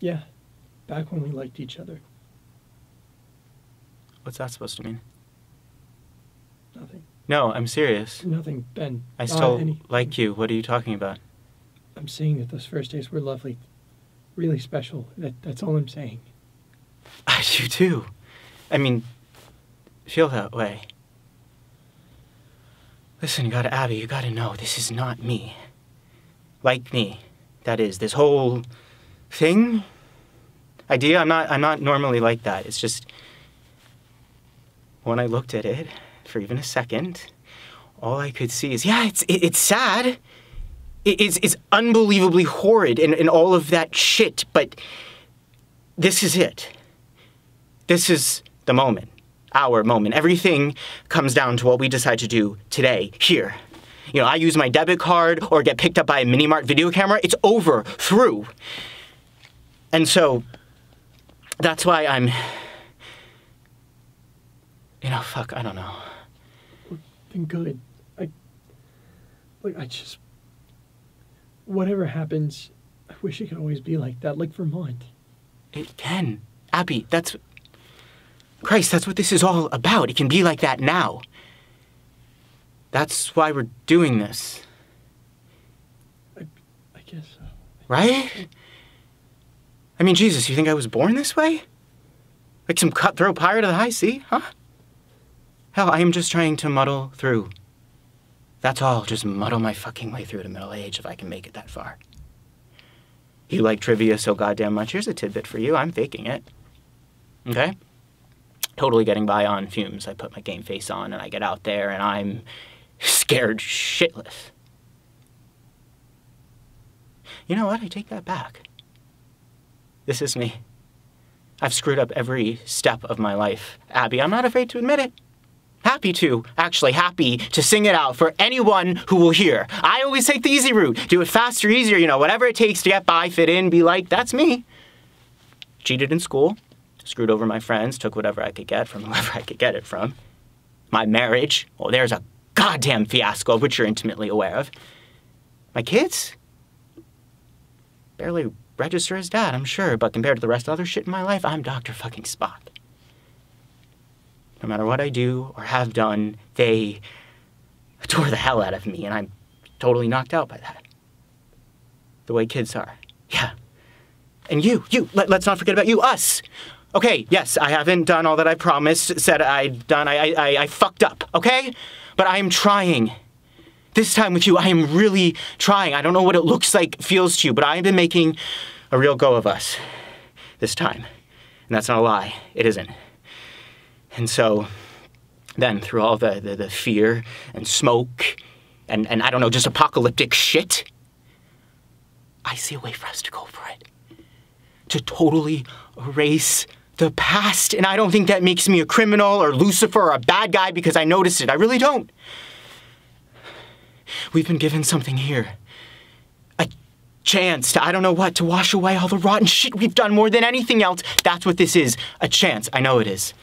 Yeah, back when we liked each other. What's that supposed to mean? Nothing. No, I'm serious. Nothing, Ben. I still any- like you. What are you talking about? I'm saying that those first days were lovely, really special. That, that's all I'm saying. I do too. I mean, feel that way. Listen, you gotta, Abby, you gotta know this is not me. Like me. That is, this whole thing, idea, I'm not, I'm not normally like that. It's just, when I looked at it for even a second, all I could see is, yeah, it's, it, it's sad. It, it's, it's unbelievably horrid and, and all of that shit, but this is it this is the moment, our moment. Everything comes down to what we decide to do today, here. You know, I use my debit card or get picked up by a mini mart video camera. It's over, through. And so that's why I'm. You know, fuck, I don't know. Been good. I. like I just. Whatever happens, I wish it could always be like that, like Vermont. It can. Abby, that's. Christ, that's what this is all about. It can be like that now. That's why we're doing this, I guess so. right? I mean, Jesus, you think I was born this way? Like some cutthroat pirate of the high sea, huh? Hell, I am just trying to muddle through. That's all. Just muddle my fucking way through to middle age if I can make it that far. You like trivia so goddamn much. Here's a tidbit for you. I'm faking it. Okay? Totally getting by on fumes. I put my game face on and I get out there and I'm scared shitless. You know what? I take that back. This is me. I've screwed up every step of my life. Abby, I'm not afraid to admit it. Happy to, actually, happy to sing it out for anyone who will hear. I always take the easy route. Do it faster, easier, you know, whatever it takes to get by, fit in, be like, that's me. Cheated in school, screwed over my friends, took whatever I could get from whoever I could get it from. My marriage, well, there's a goddamn fiasco, which you're intimately aware of. My kids? Barely register as dad, I'm sure, but compared to the rest of the other shit in my life, I'm Dr. fucking Spock. No matter what I do or have done, they tore the hell out of me, and I'm totally knocked out by that. The way kids are. Yeah. And you, you, let, us not forget about you, us. Okay, yes, I haven't done all that I promised, said I'd done. I, I, I fucked up, okay? But I am trying. This time with you, I am really trying. I don't know what it looks like, feels to you, but I have been making a real go of us this time. And that's not a lie. It isn't. And so then, through all the, the, the fear and smoke and, and I don't know, just apocalyptic shit, I see a way for us to go for it. To totally erase the past. And I don't think that makes me a criminal or Lucifer or a bad guy because I noticed it. I really don't. We've been given something here. A chance to, I don't know what, to wash away all the rotten shit we've done more than anything else. That's what this is. A chance. I know it is.